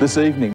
this evening.